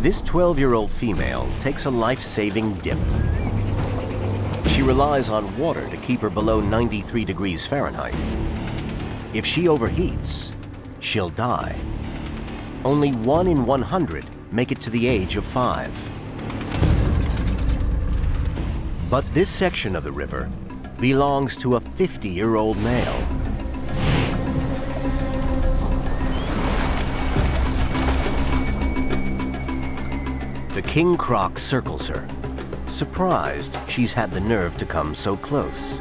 This 12-year-old female takes a life-saving dip. She relies on water to keep her below 93 degrees Fahrenheit. If she overheats, she'll die. Only one in 100 make it to the age of five. But this section of the river belongs to a 50-year-old male. The king croc circles her, surprised she's had the nerve to come so close.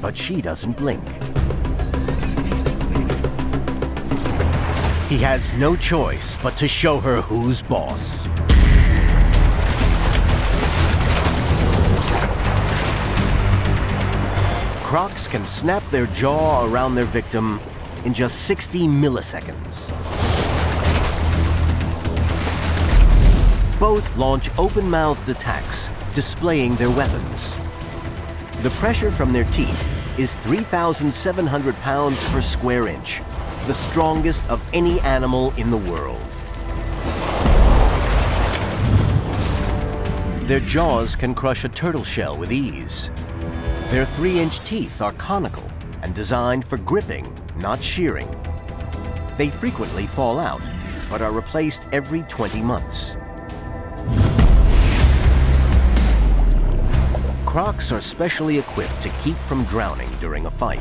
But she doesn't blink. He has no choice but to show her who's boss. Crocs can snap their jaw around their victim in just 60 milliseconds. Both launch open-mouthed attacks, displaying their weapons. The pressure from their teeth is 3,700 pounds per square inch, the strongest of any animal in the world. Their jaws can crush a turtle shell with ease. Their three-inch teeth are conical and designed for gripping, not shearing. They frequently fall out, but are replaced every 20 months. Crocs are specially equipped to keep from drowning during a fight.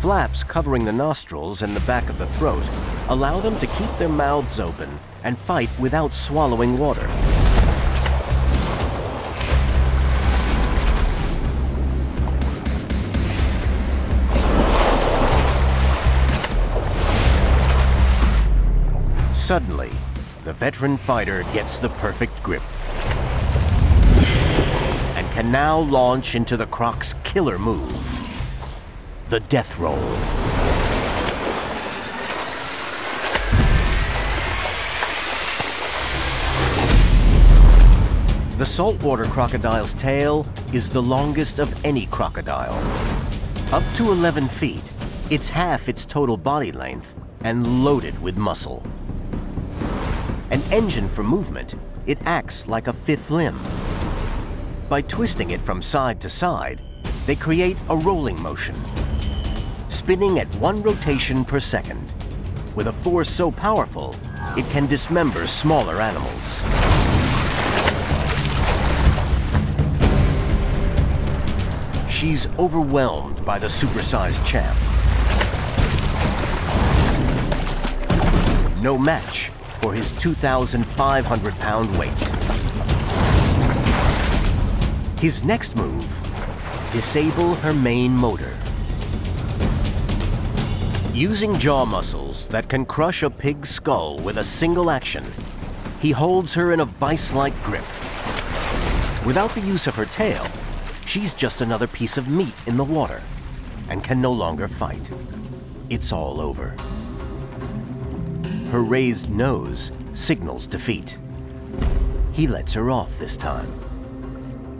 Flaps covering the nostrils and the back of the throat allow them to keep their mouths open and fight without swallowing water. Suddenly, the veteran fighter gets the perfect grip and can now launch into the Croc's killer move, the death roll. The saltwater crocodile's tail is the longest of any crocodile. Up to 11 feet, it's half its total body length and loaded with muscle. An engine for movement, it acts like a fifth limb. By twisting it from side to side, they create a rolling motion, spinning at one rotation per second. With a force so powerful, it can dismember smaller animals. She's overwhelmed by the supersized champ. No match for his 2,500 pound weight. His next move, disable her main motor. Using jaw muscles that can crush a pig's skull with a single action, he holds her in a vice-like grip. Without the use of her tail, she's just another piece of meat in the water and can no longer fight. It's all over. Her raised nose signals defeat. He lets her off this time.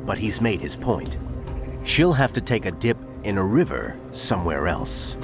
But he's made his point. She'll have to take a dip in a river somewhere else.